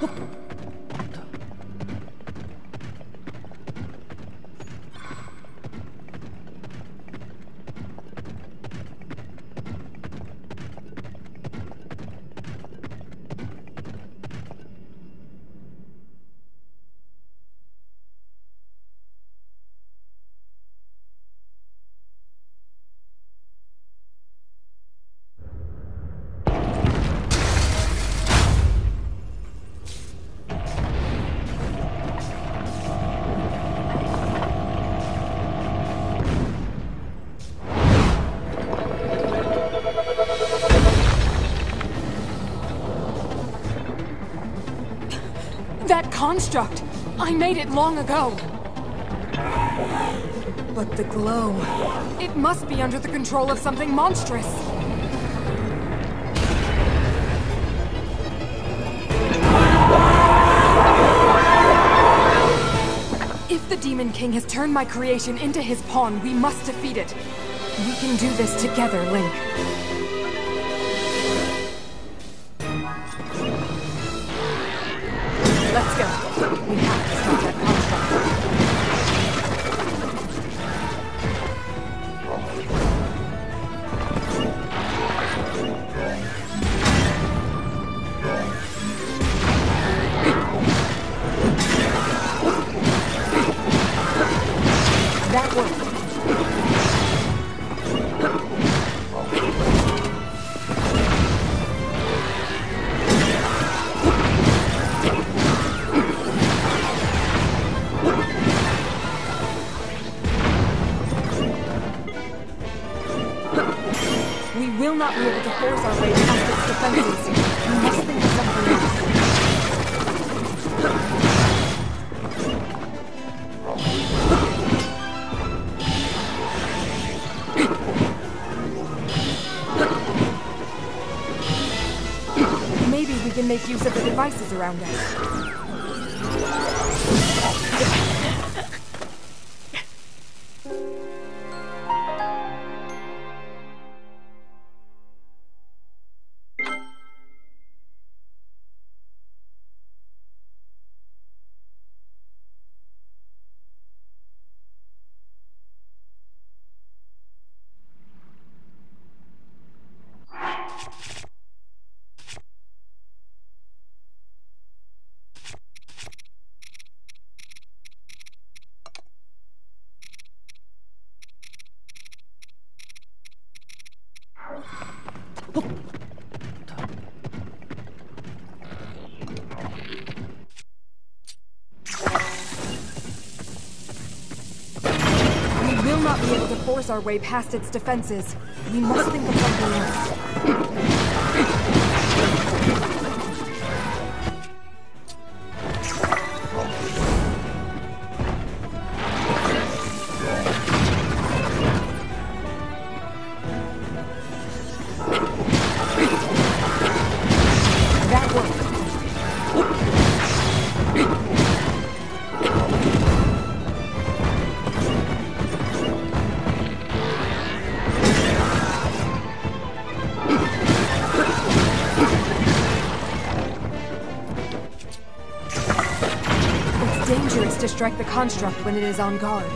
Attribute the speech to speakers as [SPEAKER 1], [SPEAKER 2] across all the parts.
[SPEAKER 1] That construct! I made it long ago! But the glow... It must be under the control of something monstrous! If the Demon King has turned my creation into his pawn, we must defeat it. We can do this together, Link. We can make use of the devices around us. Our way past its defenses. We must think of something else. Strike the construct when it is on guard.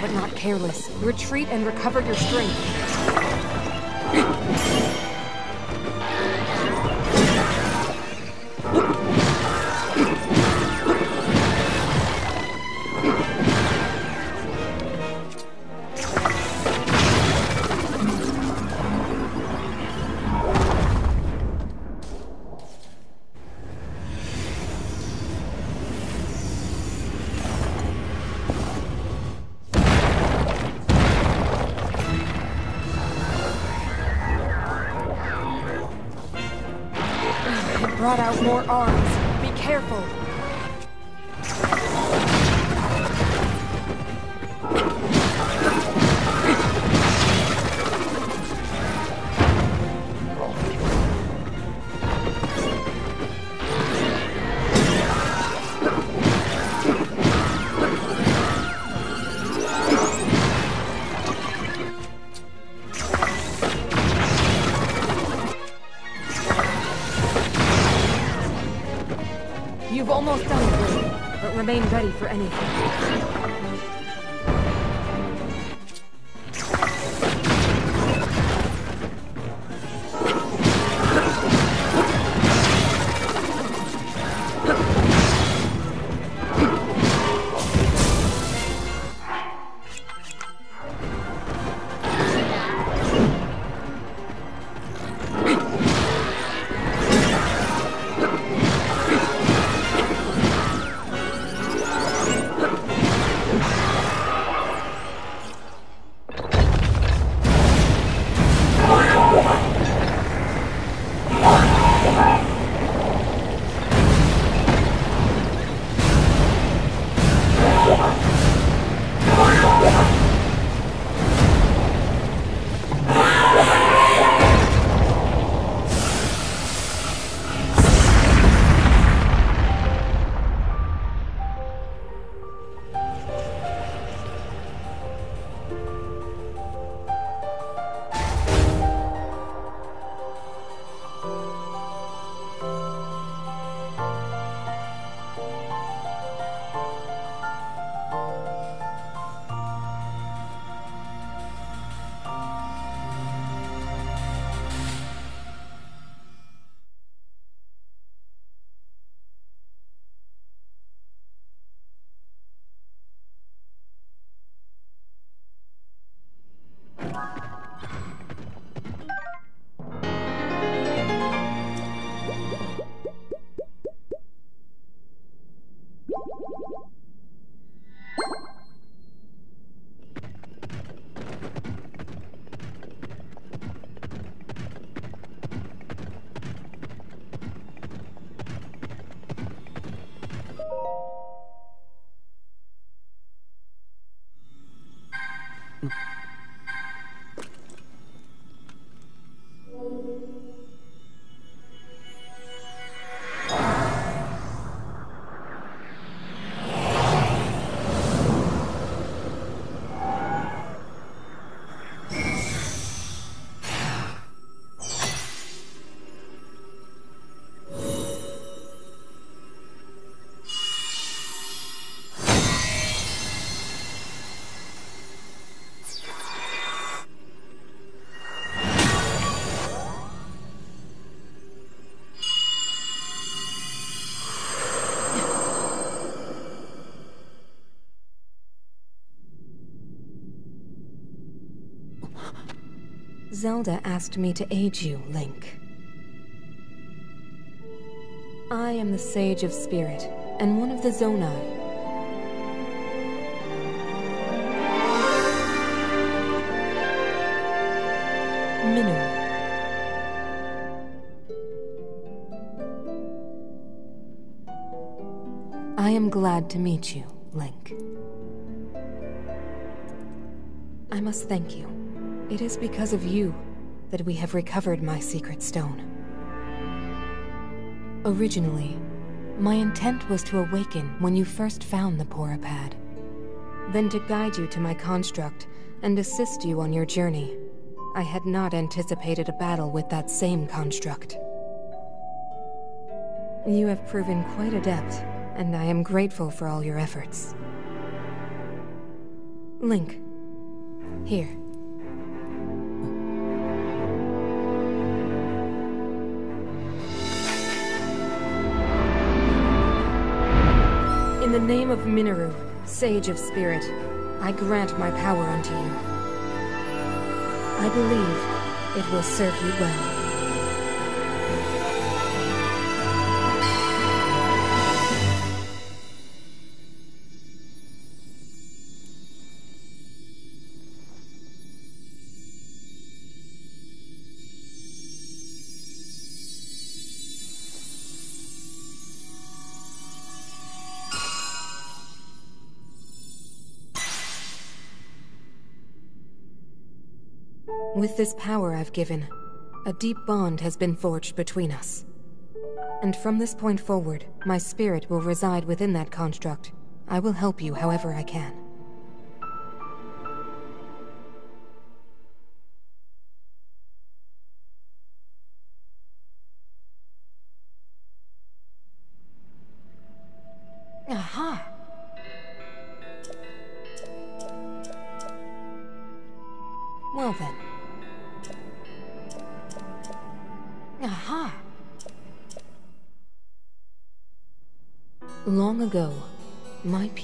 [SPEAKER 1] But not careless. Retreat and recover your strength. For anything. Zelda asked me to aid you, Link. I am the Sage of Spirit, and one of the Zonai. Mineru. I am glad to meet you, Link. I must thank you. It is because of you that we have recovered my secret stone. Originally, my intent was to awaken when you first found the Purah Pad. Then to guide you to my construct and assist you on your journey. I had not anticipated a battle with that same construct. You have proven quite adept, and I am grateful for all your efforts. Link, here. The name of Mineru, Sage of Spirit, I grant my power unto you. I believe it will serve you well. With this power I've given, a deep bond has been forged between us. And from this point forward, my spirit will reside within that construct. I will help you however I can.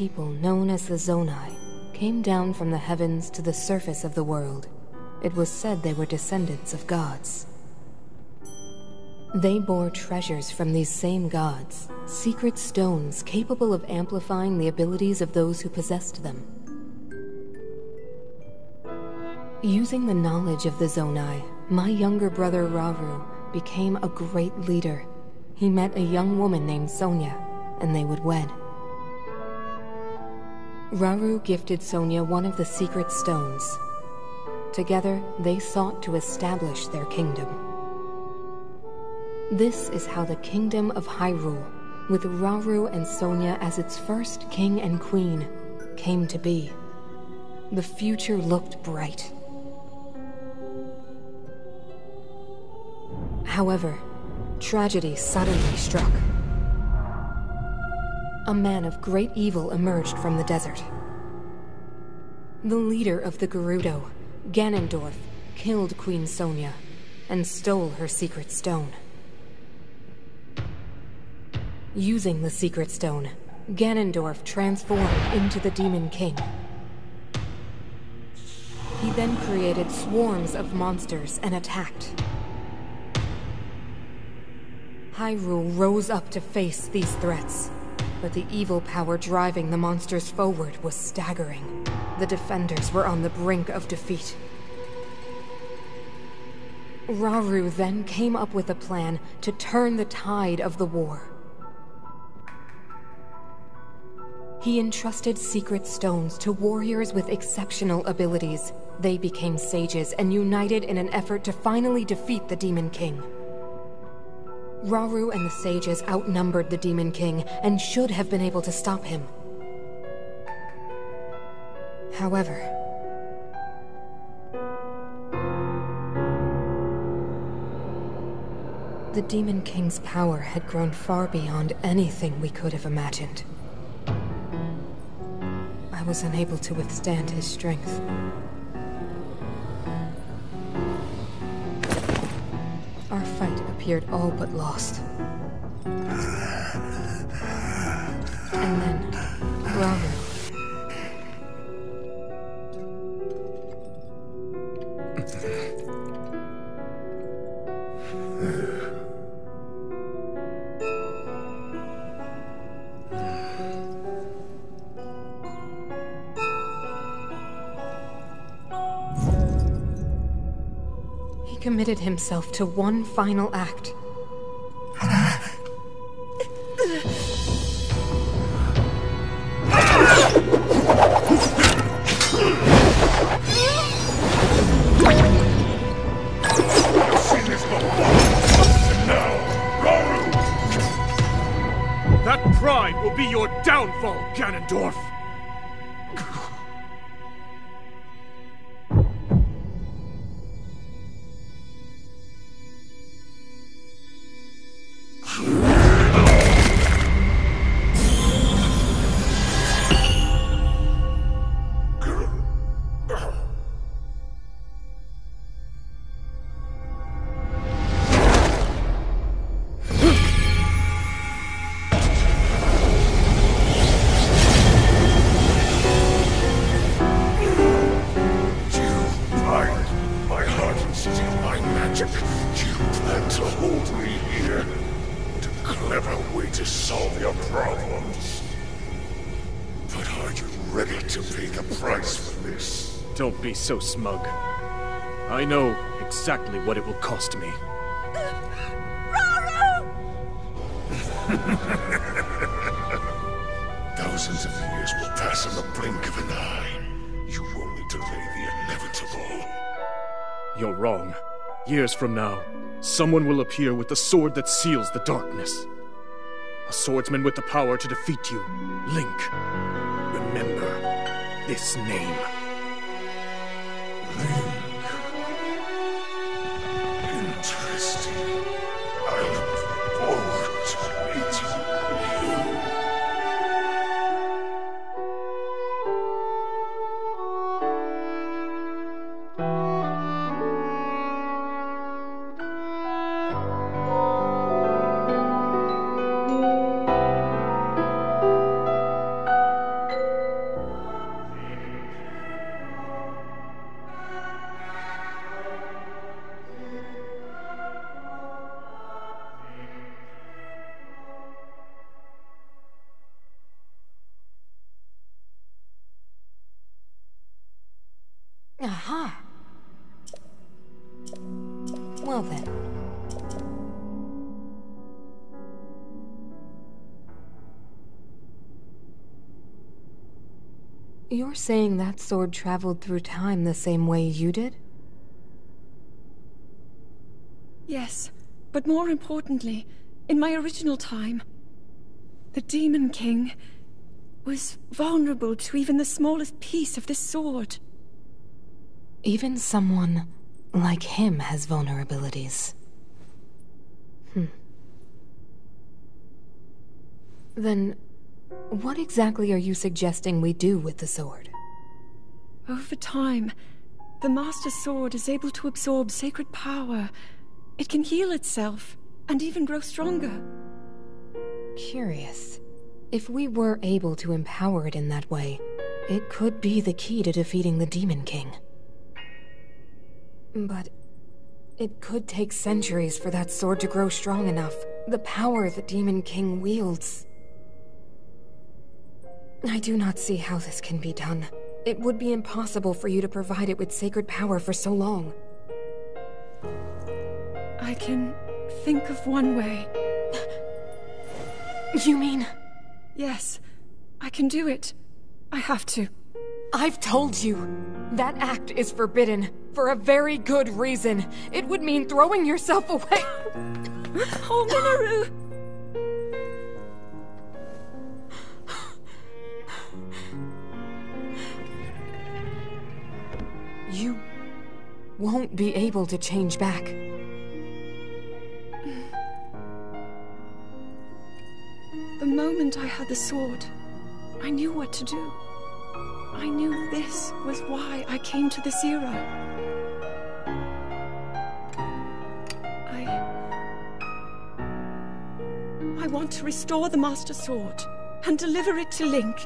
[SPEAKER 1] People, known as the Zonai, came down from the heavens to the surface of the world. It was said they were descendants of gods. They bore treasures from these same gods, secret stones capable of amplifying the abilities of those who possessed them. Using the knowledge of the Zonai, my younger brother Rauru became a great leader. He met a young woman named Sonia, and they would wed. Rauru gifted Sonia one of the secret stones. Together, they sought to establish their kingdom. This is how the kingdom of Hyrule, with Rauru and Sonia as its first king and queen, came to be. The future looked bright. However, tragedy suddenly struck. A man of great evil emerged from the desert. The leader of the Gerudo, Ganondorf, killed Queen Sonia and stole her secret stone. Using the secret stone, Ganondorf transformed into the Demon King. He then created swarms of monsters and attacked. Hyrule rose up to face these threats, but the evil power driving the monsters forward was staggering. The defenders were on the brink of defeat. Rauru then came up with a plan to turn the tide of the war. He entrusted secret stones to warriors with exceptional abilities. They became sages and united in an effort to finally defeat the Demon King. Rauru and the sages outnumbered the Demon King and should have been able to stop him. However... The Demon King's power had grown far beyond anything we could have imagined. I was unable to withstand his strength. Our fight appeared all but lost. And then, Rauru. Himself to one final act.
[SPEAKER 2] So smug. I know exactly what it will cost me.
[SPEAKER 3] Thousands of years will pass on the blink of an eye. You only delay the inevitable.
[SPEAKER 2] You're wrong. Years from now, someone will appear with the sword that seals the darkness. A swordsman with the power to defeat you. Link. Remember this name.
[SPEAKER 3] Link.
[SPEAKER 1] Saying that sword traveled through time the same way you did?
[SPEAKER 4] Yes, but more importantly, in my original time, the Demon King was vulnerable to even the smallest piece of this sword.
[SPEAKER 1] Even someone like him has vulnerabilities. Hmm. Then, what exactly are you suggesting we do with the sword?
[SPEAKER 4] Over time, the Master Sword is able to absorb sacred power. It can heal itself, and even grow stronger.
[SPEAKER 1] Curious. If we were able to empower it in that way, it could be the key to defeating the Demon King. But it could take centuries for that sword to grow strong enough. The power the Demon King wields. I do not see how this can be done. It would be impossible for you to provide it with sacred power for so long.
[SPEAKER 4] I can think of one way.
[SPEAKER 1] You mean...
[SPEAKER 4] Yes, I can do it. I have to.
[SPEAKER 1] I've told you. That act is forbidden. For a very good reason. It would mean throwing yourself away.
[SPEAKER 4] Oh,
[SPEAKER 1] Mineru! Won't be able to change back.
[SPEAKER 4] The moment I had the sword, I knew what to do. I knew this was why I came to this era. I. I want to restore the Master Sword and deliver it to Link.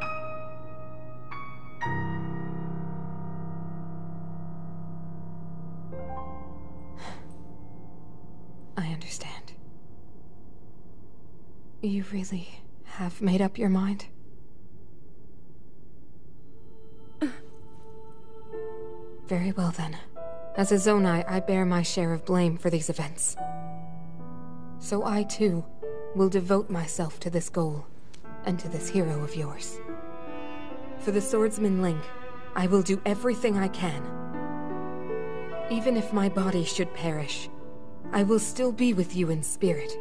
[SPEAKER 1] You really have made up your mind? Very well then. As a Zonai, I bear my share of blame for these events. So I too will devote myself to this goal, and to this hero of yours. For the swordsman Link, I will do everything I can. Even if my body should perish, I will still be with you in spirit.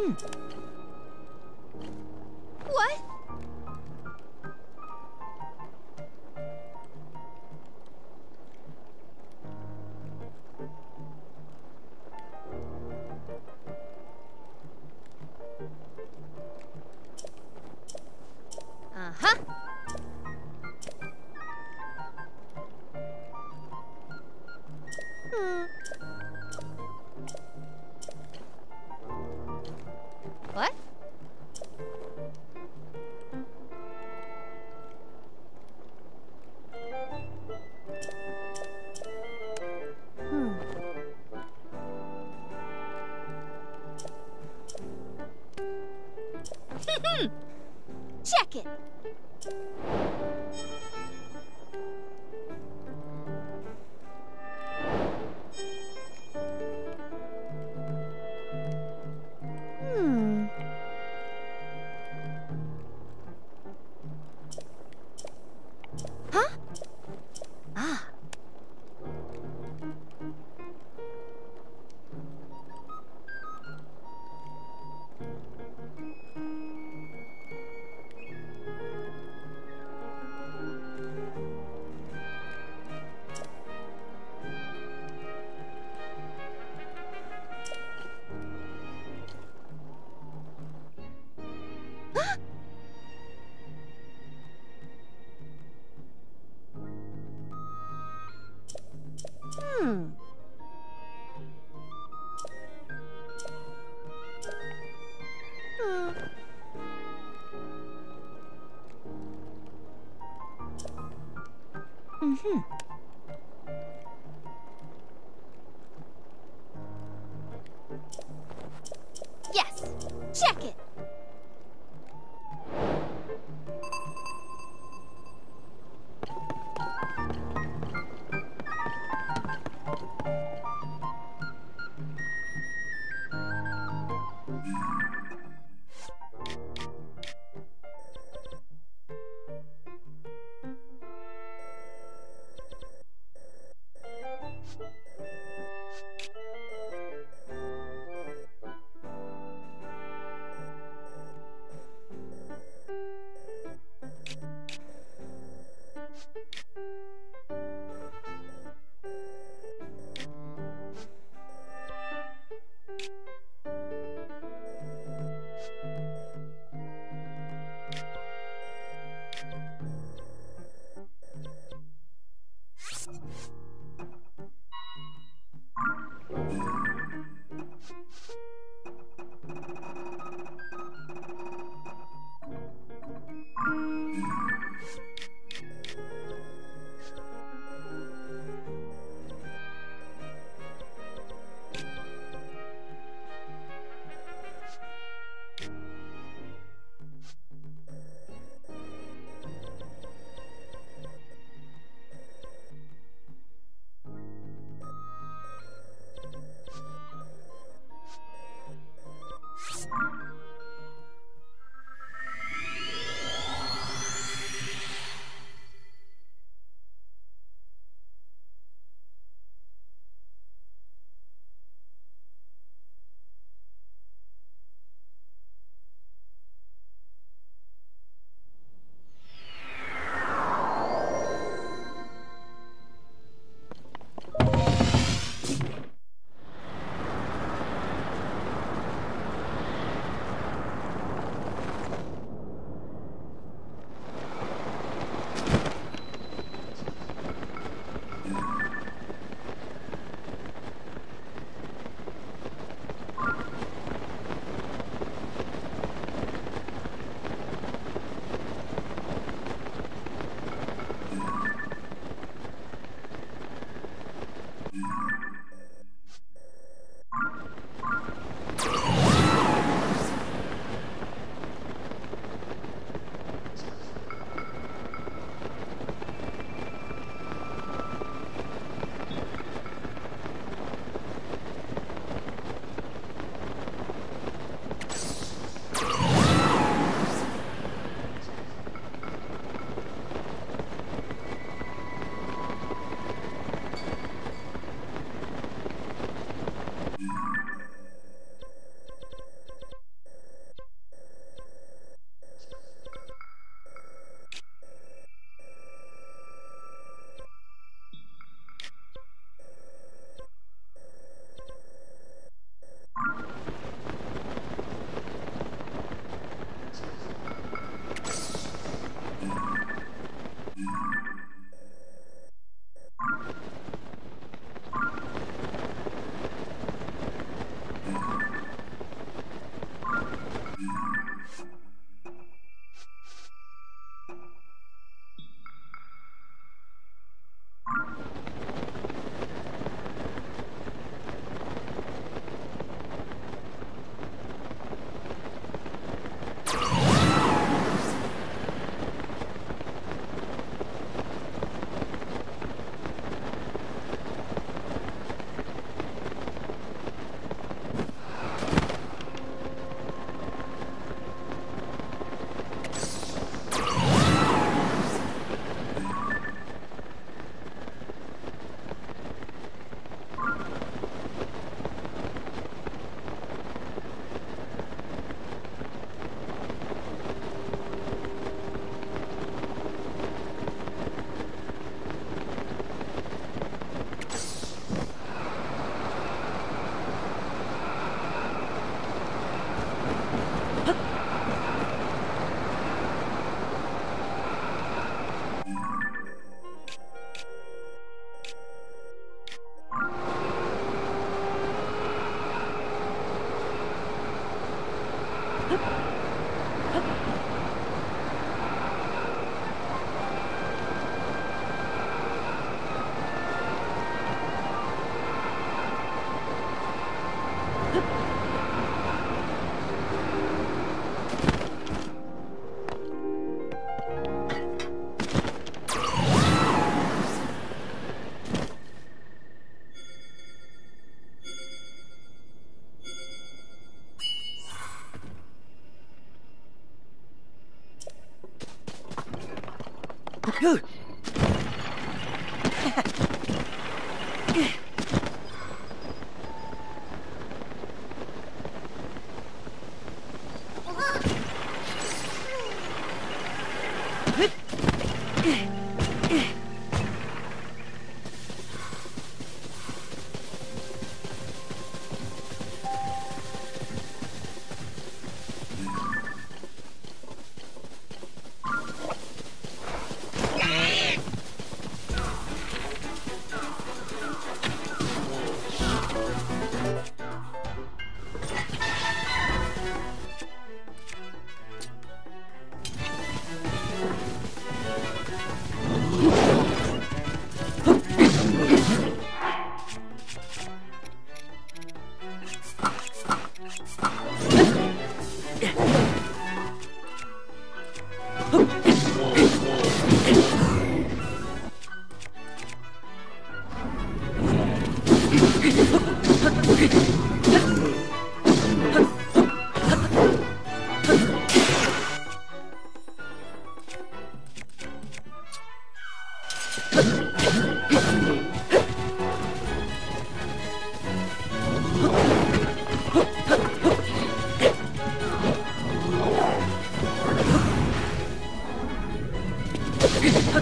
[SPEAKER 5] Mm-hmm.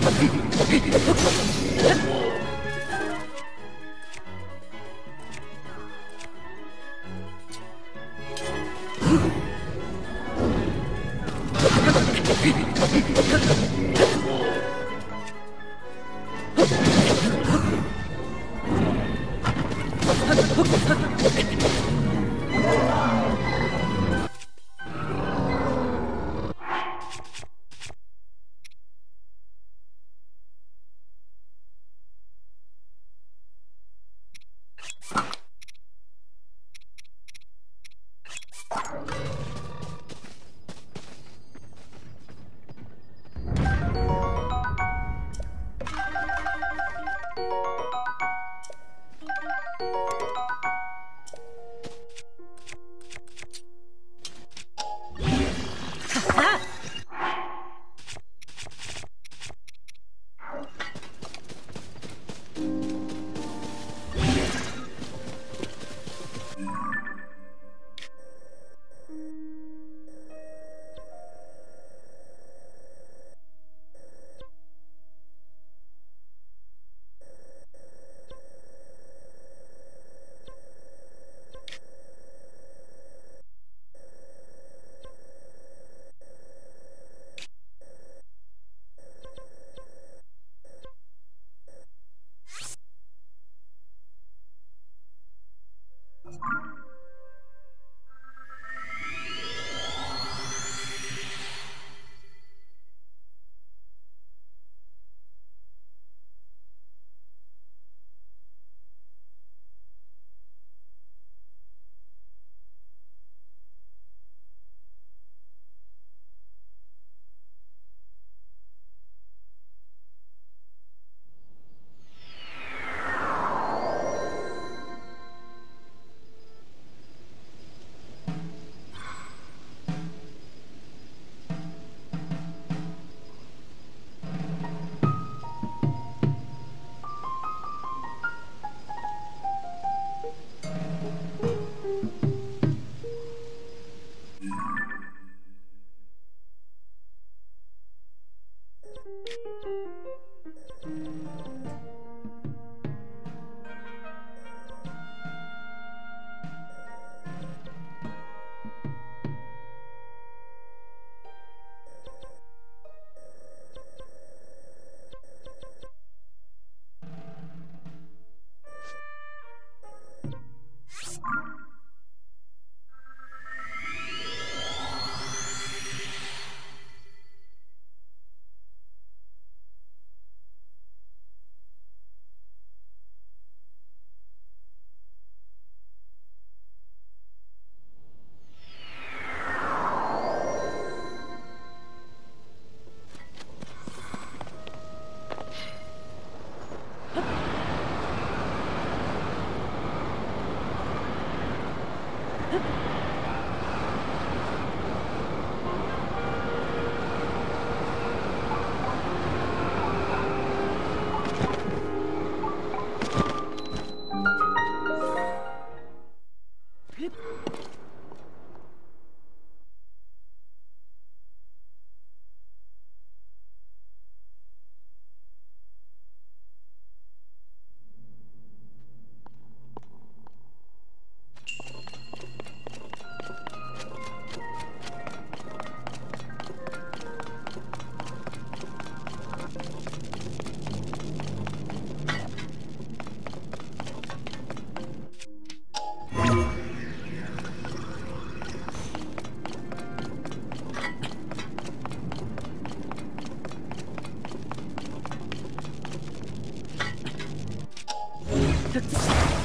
[SPEAKER 5] Ха-ха-ха! Let's go.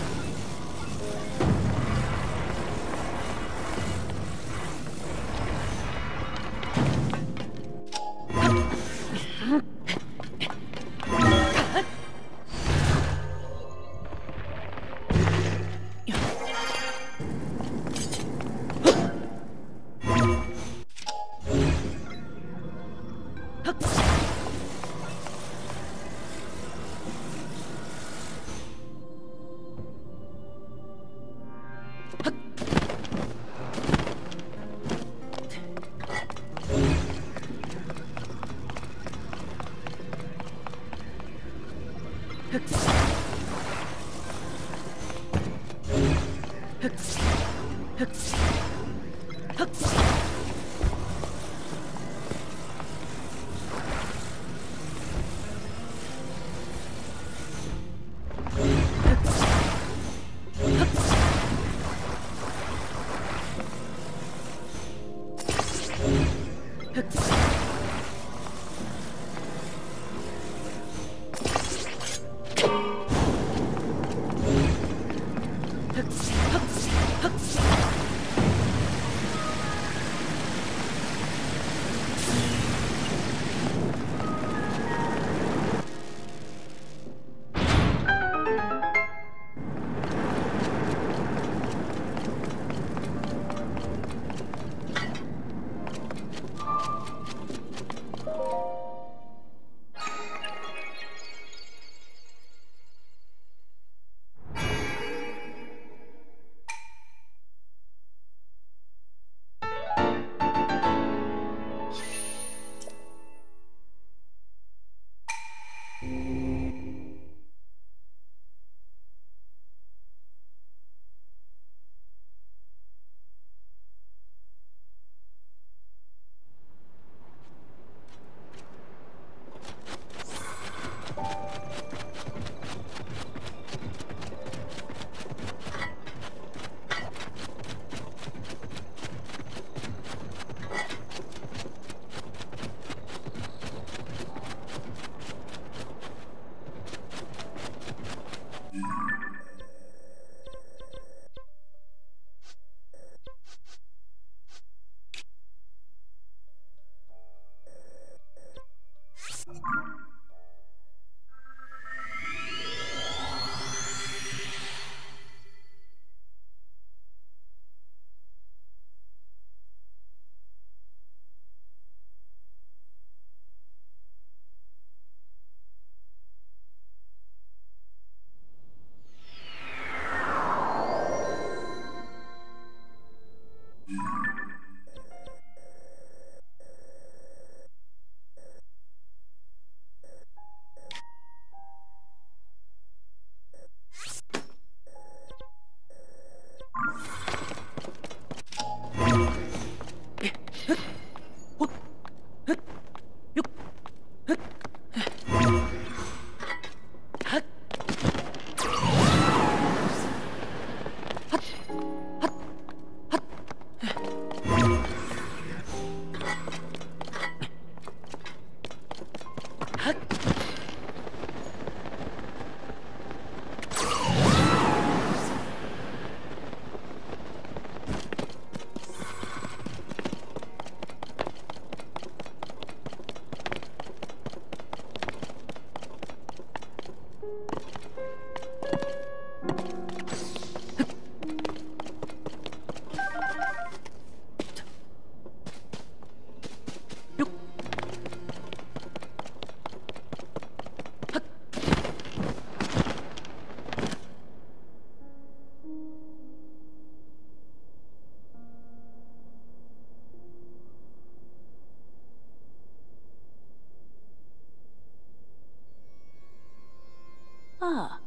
[SPEAKER 5] Ah.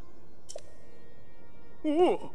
[SPEAKER 2] Oh.
[SPEAKER 5] Oh.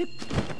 [SPEAKER 6] Grip.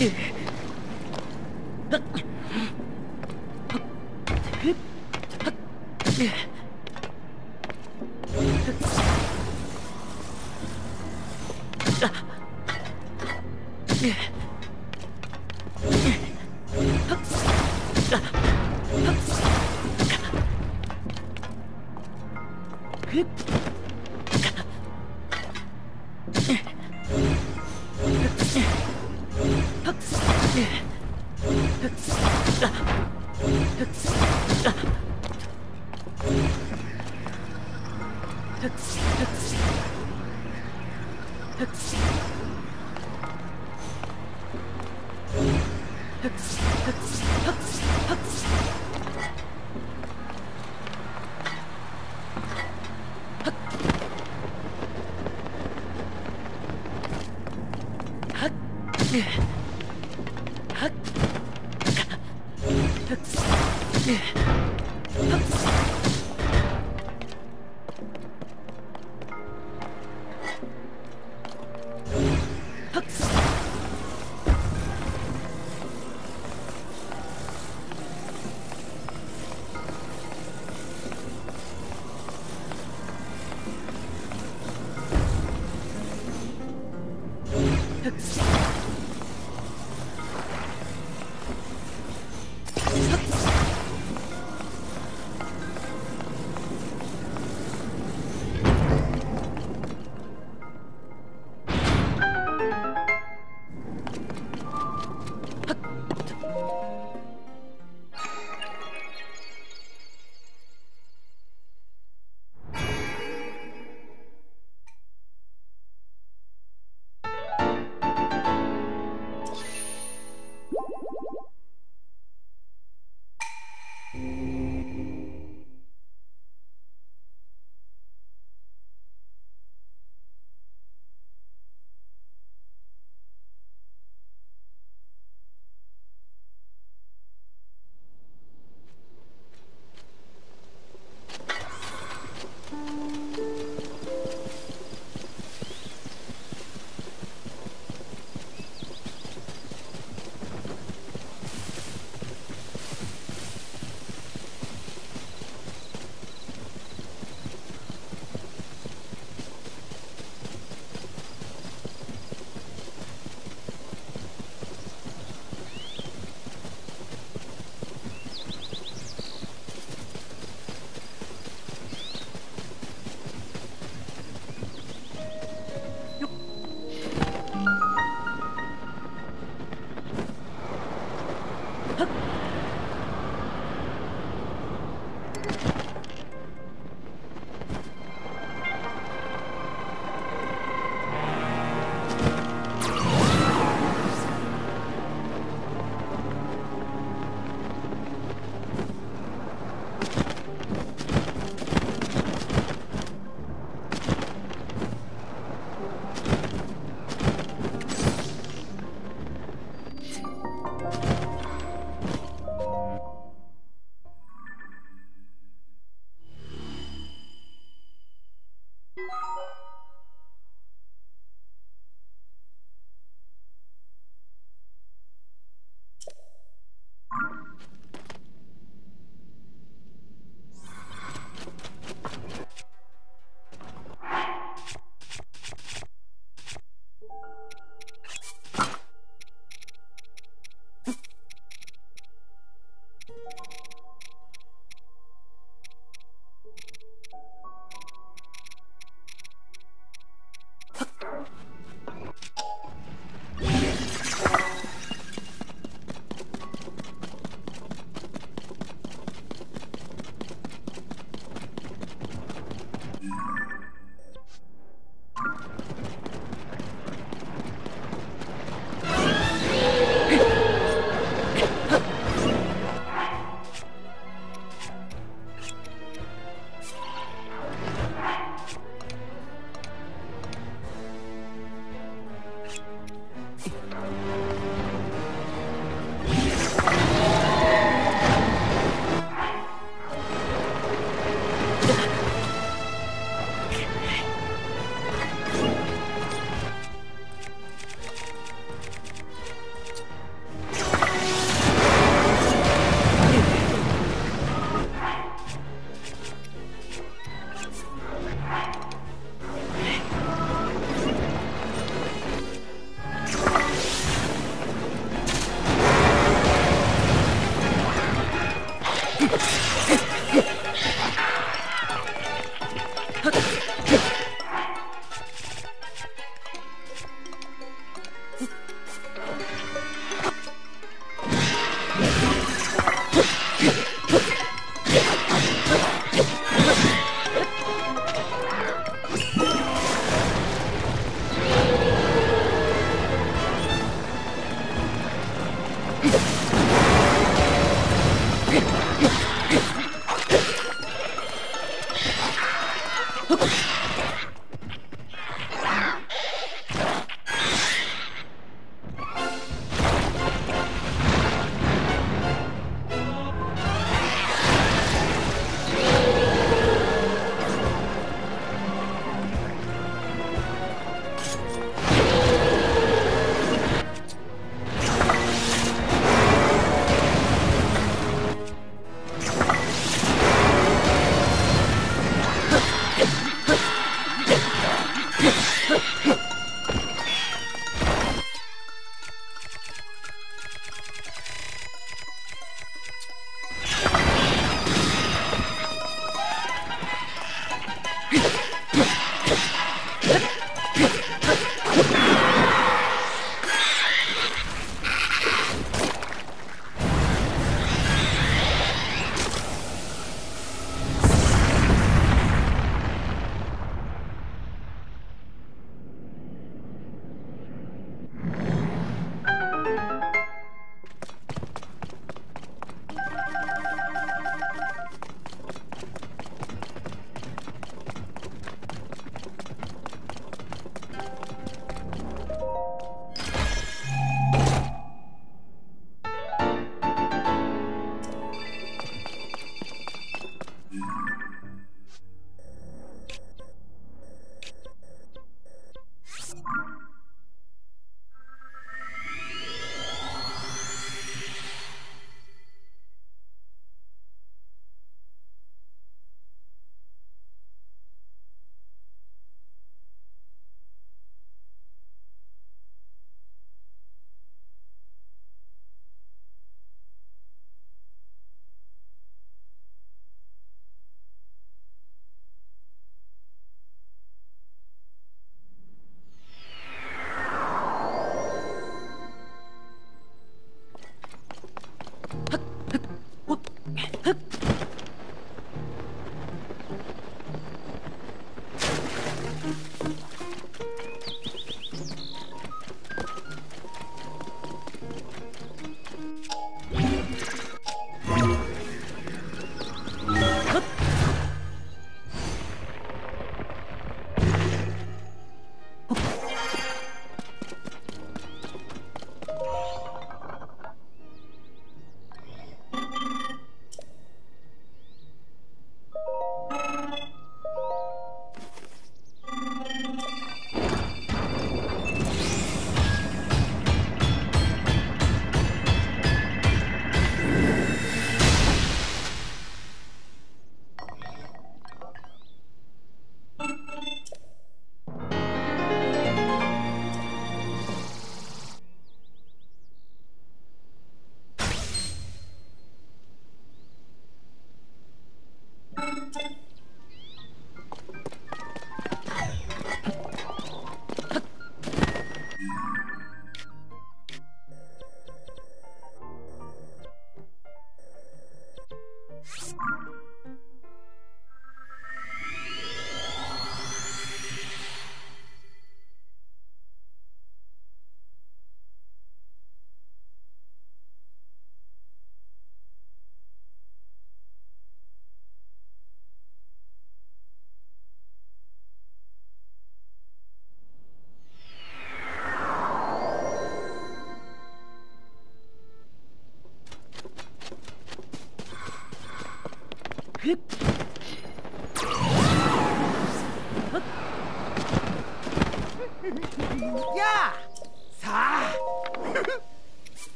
[SPEAKER 6] Aduh.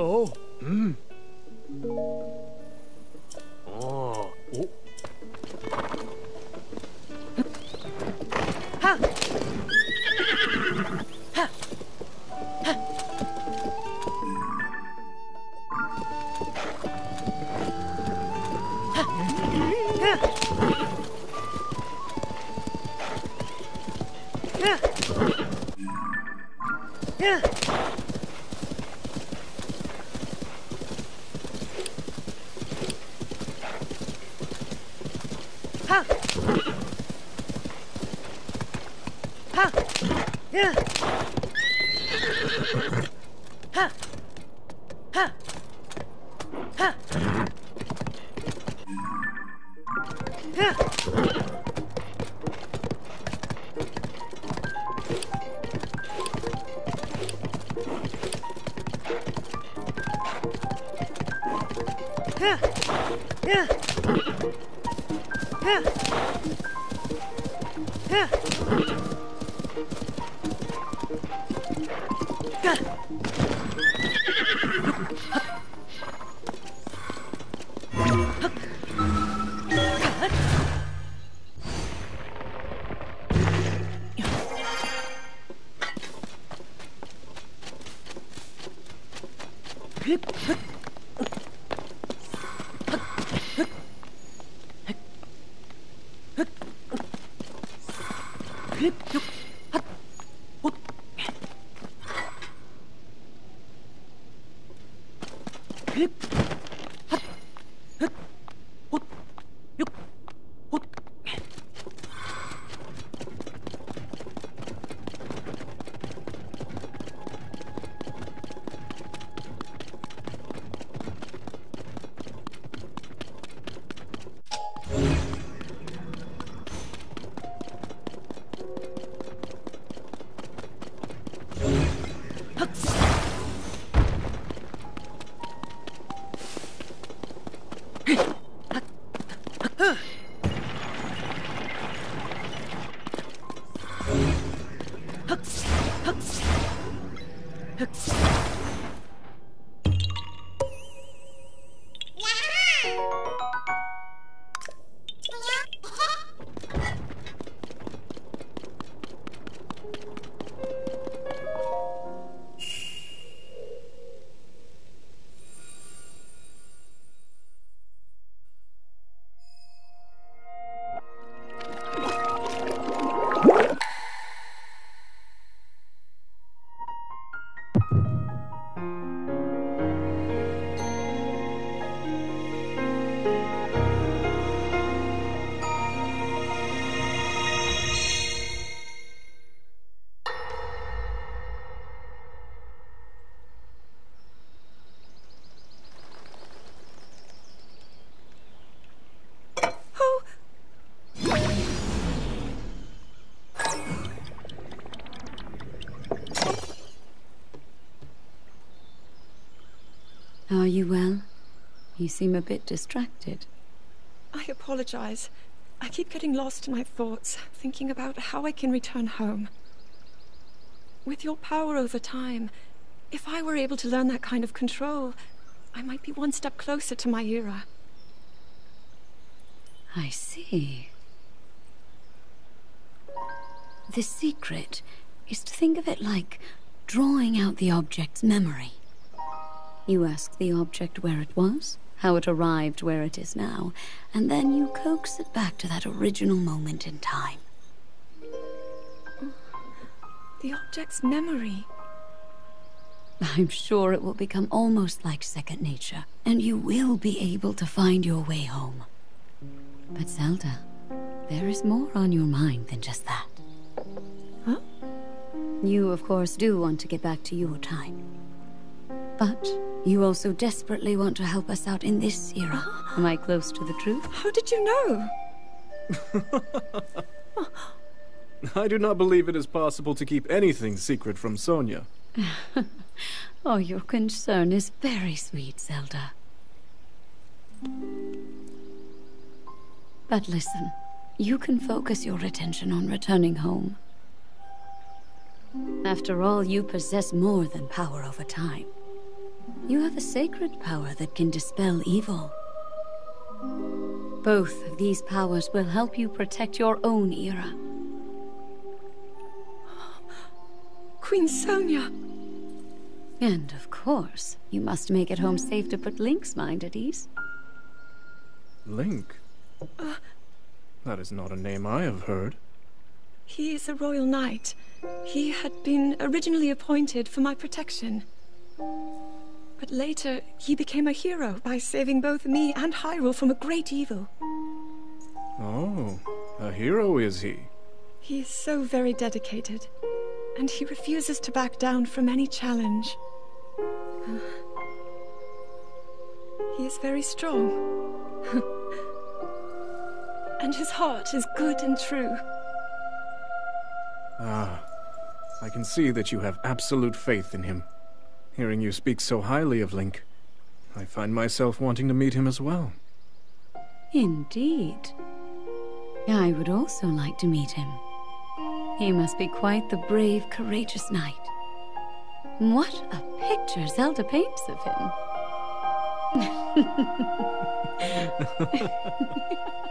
[SPEAKER 6] おううん。
[SPEAKER 7] Are you well? You seem a bit distracted.
[SPEAKER 4] I apologize. I keep getting lost in my thoughts, thinking about how I can return home. With your power over time, if I were able to learn that kind of control, I might be one step closer to my era.
[SPEAKER 7] I see. The secret is to think of it like drawing out the object's memory. You ask the object where it was, how it arrived where it is now, and then you coax it back to that original moment in time.
[SPEAKER 4] The object's memory.
[SPEAKER 7] I'm sure it will become almost like second nature, and you will be able to find your way home. But Zelda, there is more on your mind than just that.
[SPEAKER 4] Huh?
[SPEAKER 7] You, of course, do want to get back to your time. But you also desperately want to help us out in this era. Am I close to the truth?
[SPEAKER 4] How did you know?
[SPEAKER 2] I do not believe it is possible to keep anything secret from Sonia.
[SPEAKER 7] oh, your concern is very sweet, Zelda. But listen, you can focus your attention on returning home. After all, you possess more than power over time. You have a sacred power that can dispel evil. Both of these powers will help you protect your own era.
[SPEAKER 4] Queen Sonia!
[SPEAKER 7] And of course, you must make it home safe to put Link's mind at ease.
[SPEAKER 2] Link? That is not a name I have heard.
[SPEAKER 4] He is a royal knight. He had been originally appointed for my protection. But later, he became a hero by saving both me and Hyrule from a great evil.
[SPEAKER 2] Oh, a hero is he?
[SPEAKER 4] He is so very dedicated, and he refuses to back down from any challenge. he is very strong. and his heart is good and true.
[SPEAKER 2] Ah, I can see that you have absolute faith in him. Hearing you speak so highly of Link, I find myself wanting to meet him as well.
[SPEAKER 7] Indeed. I would also like to meet him. He must be quite the brave, courageous knight. What a picture Zelda paints of him.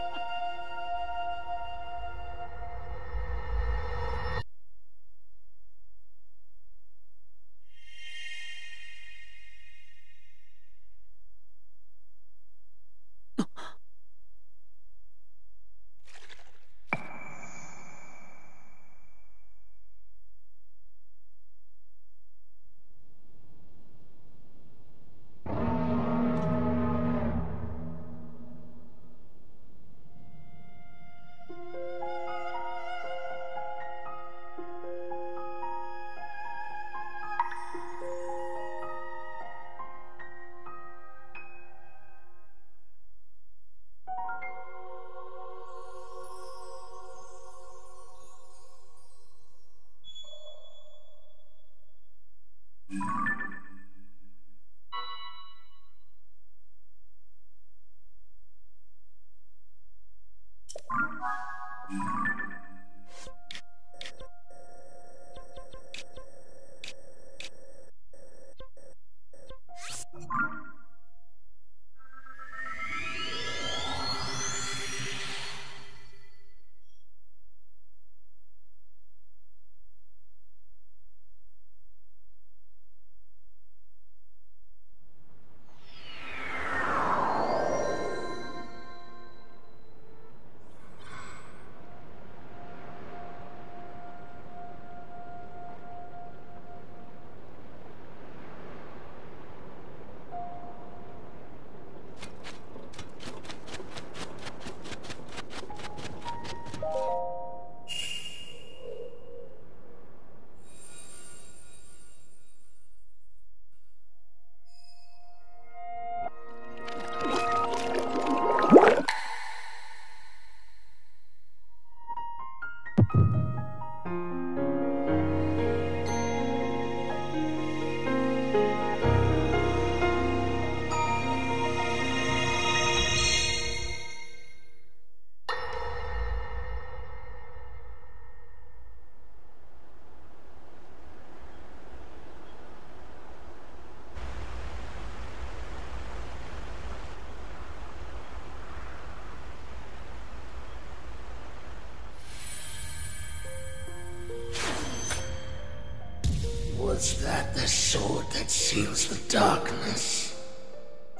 [SPEAKER 3] that seals the darkness.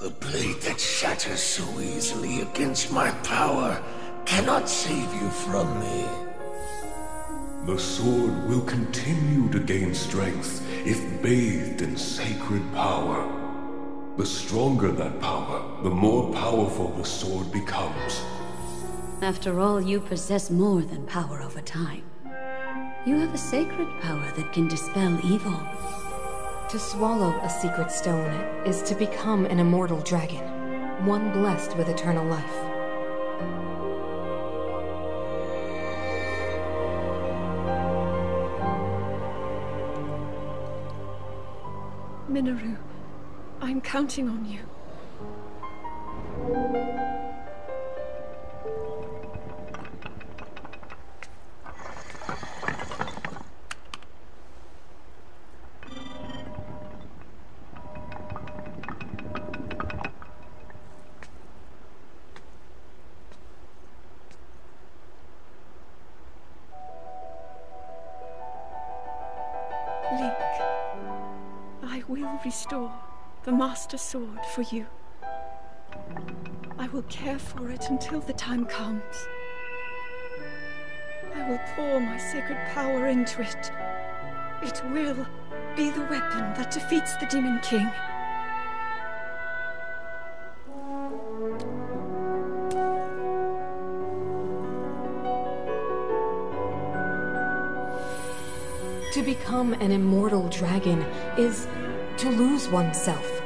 [SPEAKER 3] The blade that shatters so easily against my power cannot save you from me.
[SPEAKER 8] The sword will continue to gain strength if bathed in sacred power. The stronger that power, the more powerful the sword becomes.
[SPEAKER 7] After all, you possess more than power over time. You have a sacred power that can dispel evil.
[SPEAKER 1] To swallow a secret stone is to become an immortal dragon, one blessed with eternal life.
[SPEAKER 4] Mineru, I'm counting on you. Restore the Master Sword for you. I will care for it until the time comes. I will pour my sacred power into it. It will be the weapon that defeats the Demon King.
[SPEAKER 1] To become an immortal dragon is to lose oneself.